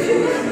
Jesus.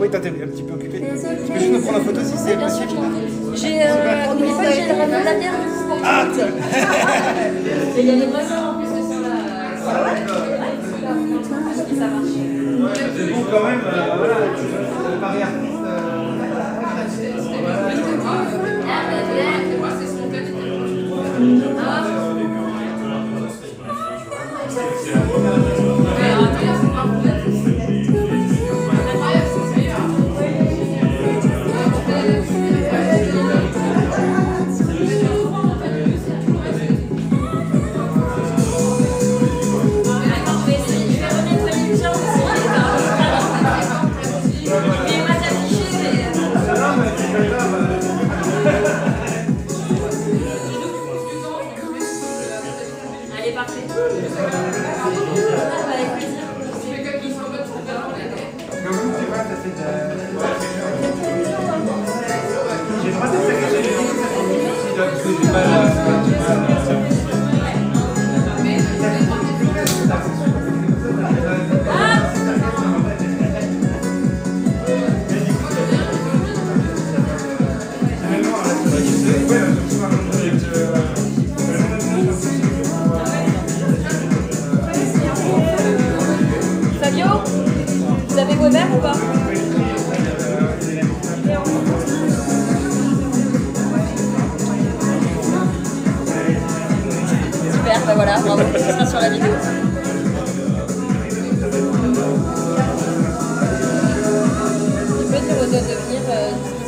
oui, toi t'es un petit peu occupé. Tu peux juste me prendre en photo si c'est possible. J'ai euh, pas que j'ai le de la pour Ah Et il y a les voisins en plus qui sont là. Ça marche? Bon, quand même, euh, voilà, le pari artiste. Allez,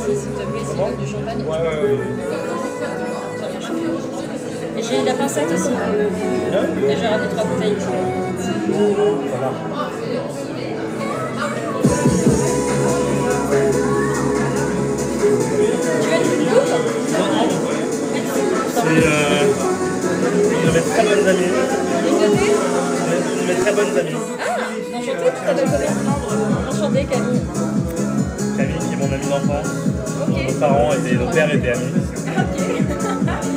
s'il te plaît, s'il veut du champagne Ouais, ouais, ouais. Ça marche. Et j'ai la pincette aussi. Et j'ai ramené trois bouteilles. Coupe C'est euh, une de mes très bonnes amies. Une de tes Une de mes très bonnes amies. Ah, enchantée, tu t'appelles comment Enchantée Camille. Camille, qui est mon amie d'enfance. Ok. Nos parents étaient, nos pères étaient amis. Ok.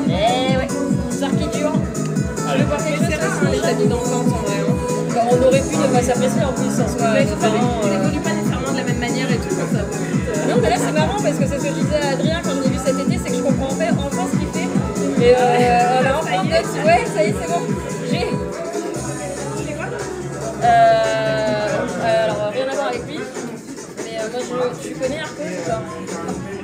Eh ouais, histoire qui dure. Tu veux voir quelque chose aussi Les amis d'enfance en vrai. hein. Bah, On aurait pu ne pas s'apprécier en plus, en soit Mais différent. on euh. n'évolue pas nécessairement de la même manière et tout comme ça. Non, mais là c'est marrant parce que c'est ce que je disais à Adrien quand je l'ai vu cet été, c'est que je comprends en fait enfin ce qu'il fait. Et euh, on a enfin d'autres. Ouais, ça y est, c'est bon. J'ai. Euh, euh, connais Arco ou pas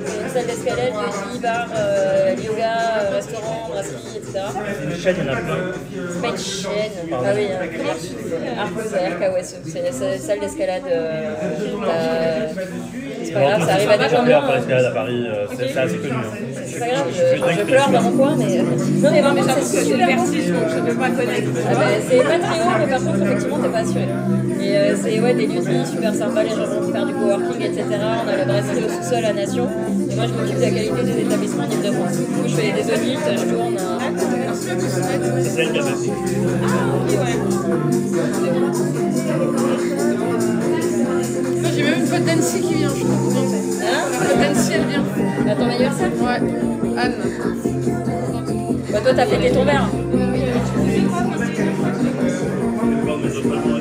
C'est une salle d'escalade, yogi, bar, euh, yoga, euh, restaurant, brasserie, etc. Une chaîne, il y en a plein. C'est pas une chaîne. Ah oui, hein. Arco, c'est RKOSE. C'est la salle d'escalade. euh, c'est pas grave, ça arrive à des gens à Paris, c'est c'est assez connu. C'est pas grave, Je pleure dans mon coin, mais. Non, mais vraiment, J'avoue que c'est vertige donc je ne peux pas connaître. Ah bah, c'est pas très haut, mais par contre, effectivement, t'es pas assuré. Et euh, c'est ouais, des lieux de vie super sympas, les gens vont faire du coworking, etc. On a le brasserie au sous-sol à Nation. Et moi, je m'occupe de la qualité des établissements en Ile-de-France. Du coup, je fais des audits, je tourne. euh, C'est ça une café. Moi j'ai même une pote d'Annecy qui vient, je trouve. Pote d'Annecy elle vient. À ton anniversaire? Ouais. Anne. Bah, toi, t'as pété ton verre. Tu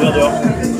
Gracias.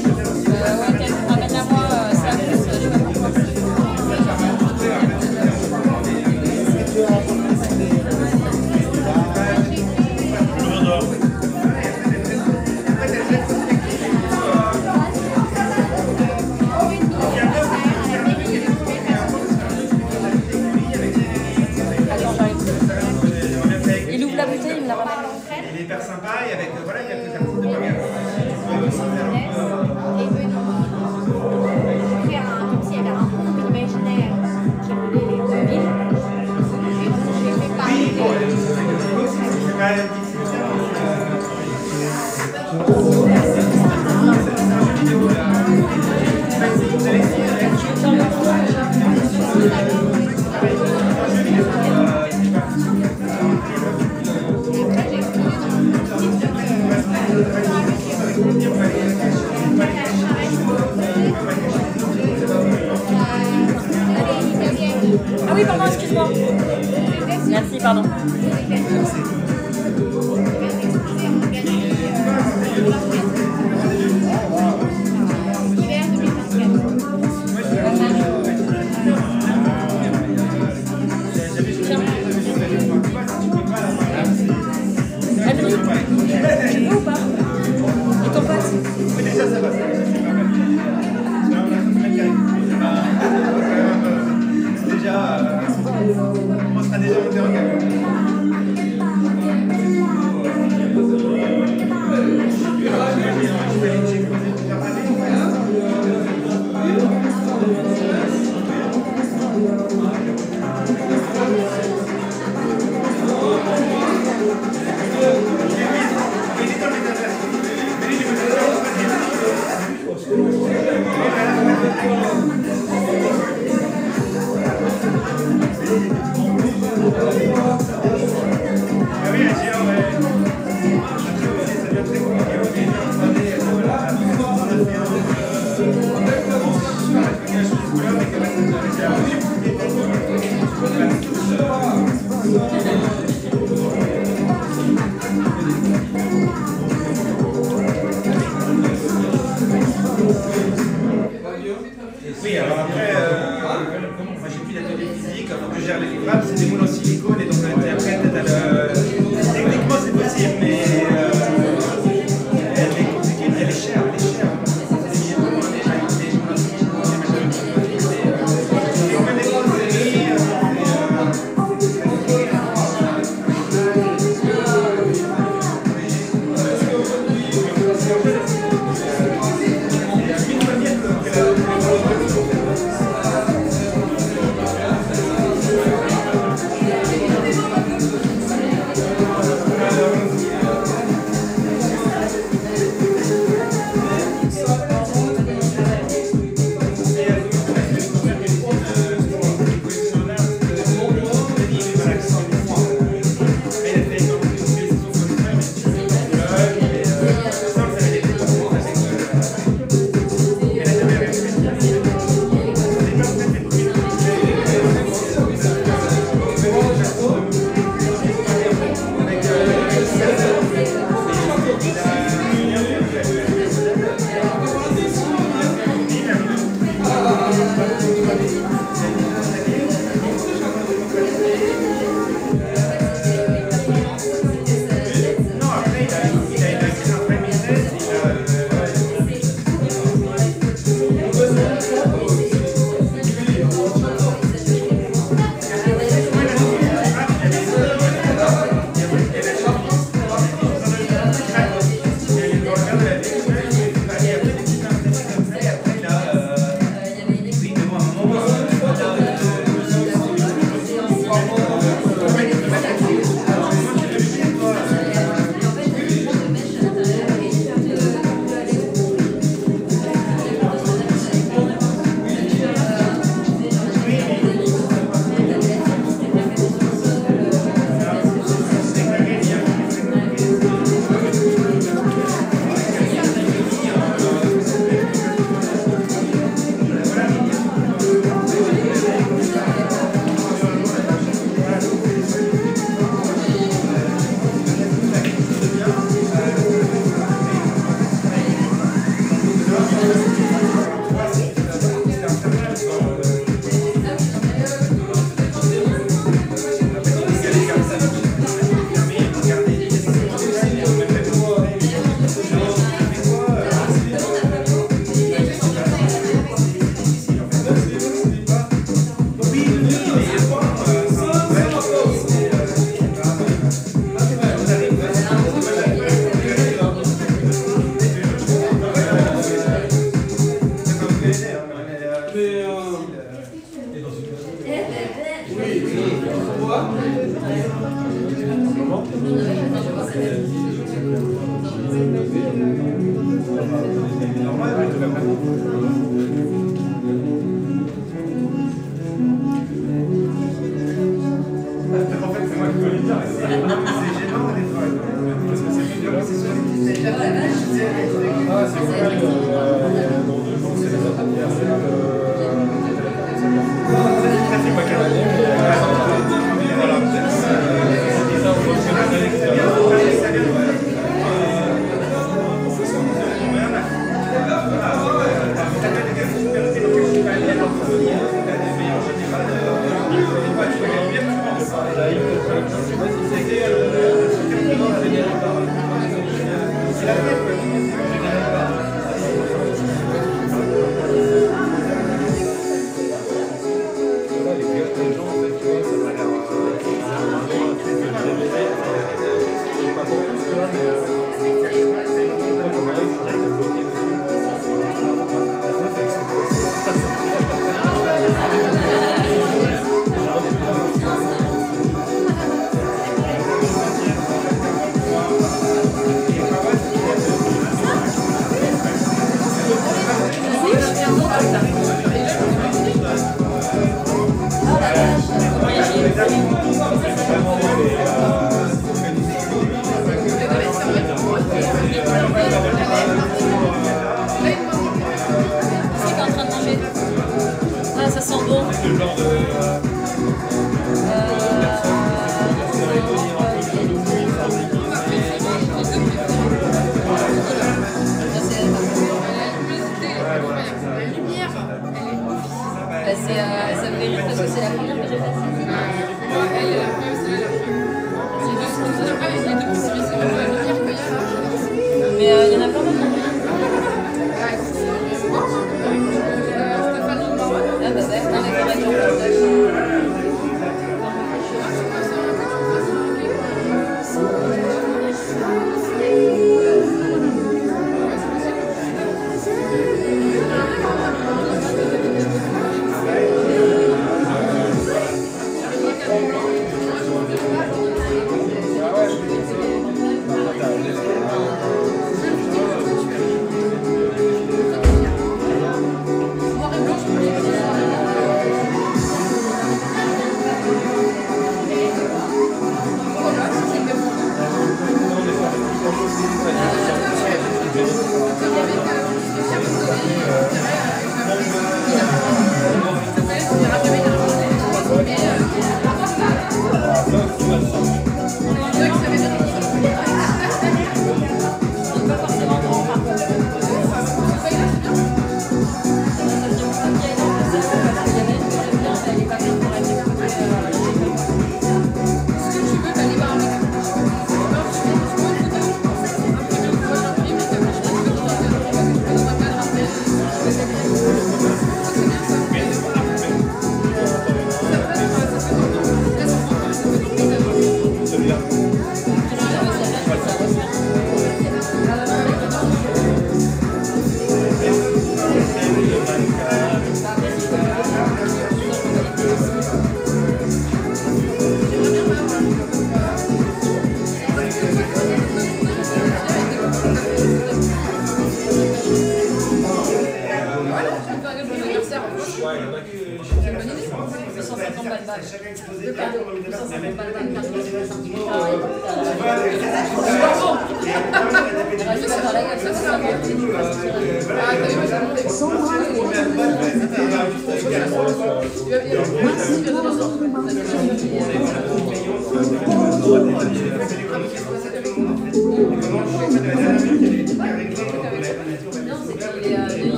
Ah,